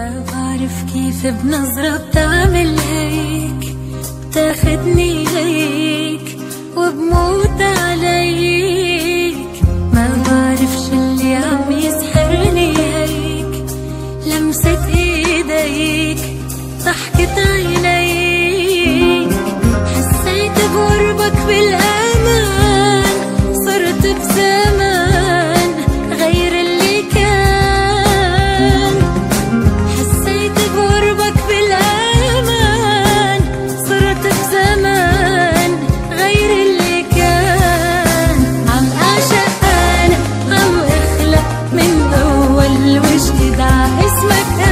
ما بعرف كيف بنظرة بتعمل هيك؟ بتاخدني ليك وبموت عليك. ما بعرف شو اللي عم يسحرني هيك؟ لمسة إيديك ضحكة عينيك. حسيت بغربك بالقلب مش كده اسمك